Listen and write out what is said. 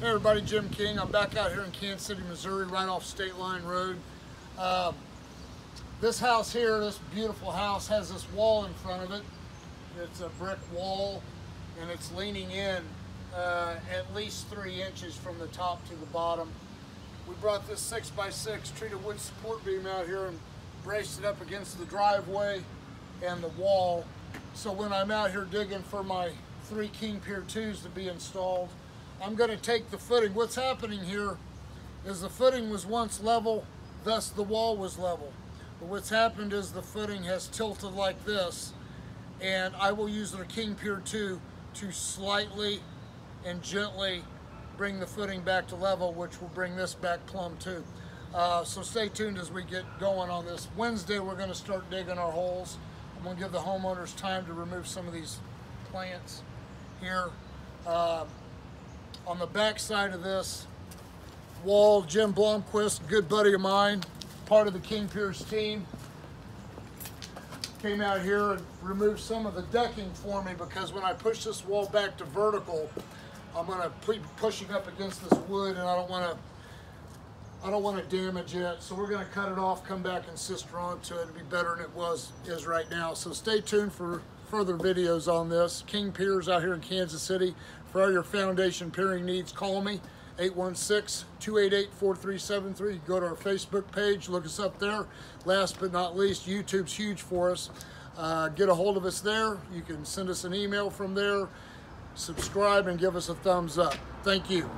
Hey everybody, Jim King. I'm back out here in Kansas City, Missouri, right off State Line Road. Um, this house here, this beautiful house, has this wall in front of it. It's a brick wall, and it's leaning in uh, at least three inches from the top to the bottom. We brought this six by six treated wood support beam out here and braced it up against the driveway and the wall. So when I'm out here digging for my three King Pier 2s to be installed, I'm going to take the footing. What's happening here is the footing was once level, thus the wall was level. But what's happened is the footing has tilted like this, and I will use the King Pier 2 to slightly and gently bring the footing back to level, which will bring this back plumb too. Uh, so stay tuned as we get going on this. Wednesday, we're going to start digging our holes. I'm going to give the homeowners time to remove some of these plants here. Uh, on the back side of this wall, Jim Blomquist, good buddy of mine, part of the King Piers team, came out here and removed some of the decking for me because when I push this wall back to vertical, I'm going to be pushing up against this wood and I don't want to I don't want to damage it, so we're going to cut it off, come back and sister onto it. It'll be better than it was is right now. So stay tuned for further videos on this. King Piers out here in Kansas City. For all your foundation piering needs, call me, 816-288-4373. Go to our Facebook page, look us up there. Last but not least, YouTube's huge for us. Uh, get a hold of us there. You can send us an email from there, subscribe, and give us a thumbs up. Thank you.